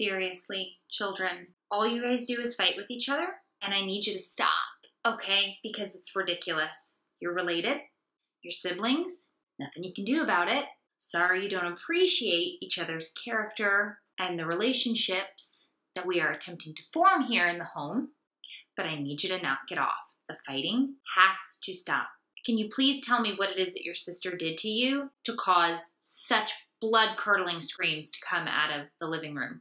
Seriously, children, all you guys do is fight with each other, and I need you to stop, okay? Because it's ridiculous. You're related, you're siblings, nothing you can do about it. Sorry you don't appreciate each other's character and the relationships that we are attempting to form here in the home, but I need you to knock it off. The fighting has to stop. Can you please tell me what it is that your sister did to you to cause such blood curdling screams to come out of the living room?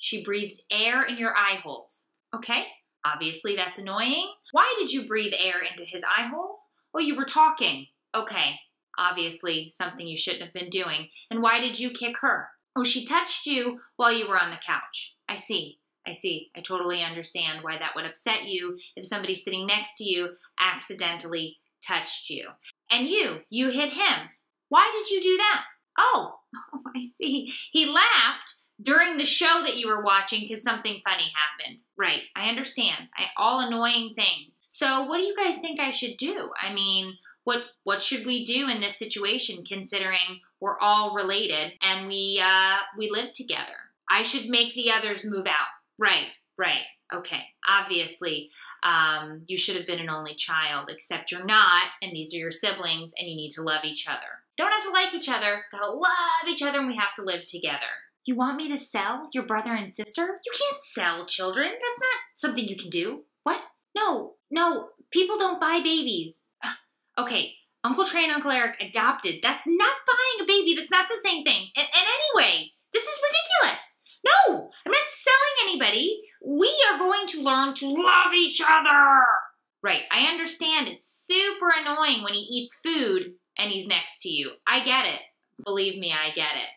She breathed air in your eye holes. Okay, obviously that's annoying. Why did you breathe air into his eye holes? Oh, you were talking. Okay, obviously something you shouldn't have been doing. And why did you kick her? Oh, she touched you while you were on the couch. I see. I see. I totally understand why that would upset you if somebody sitting next to you accidentally touched you. And you, you hit him. Why did you do that? Oh, oh I see. He laughed during the show that you were watching because something funny happened. Right, I understand. I, all annoying things. So what do you guys think I should do? I mean, what what should we do in this situation considering we're all related and we uh, we live together? I should make the others move out. Right, right. Okay, obviously, um, you should have been an only child, except you're not, and these are your siblings, and you need to love each other. Don't have to like each other, gotta love each other, and we have to live together. You want me to sell your brother and sister? You can't sell children. That's not something you can do. What? No, no, people don't buy babies. Okay, Uncle Trey and Uncle Eric adopted. That's not buying a baby. That's not the same thing. And, and anyway, this is ridiculous. No, I'm not selling anybody. We are going to learn to love each other. Right, I understand it's super annoying when he eats food and he's next to you. I get it. Believe me, I get it.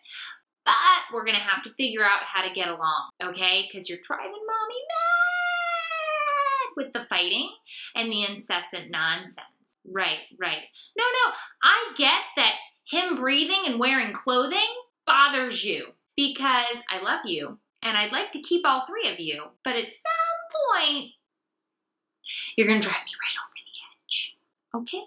But we're to have to figure out how to get along, okay? Because you're driving mommy mad with the fighting and the incessant nonsense. Right, right. No, no, I get that him breathing and wearing clothing bothers you because I love you and I'd like to keep all three of you, but at some point, you're to drive me right over the edge. Okay?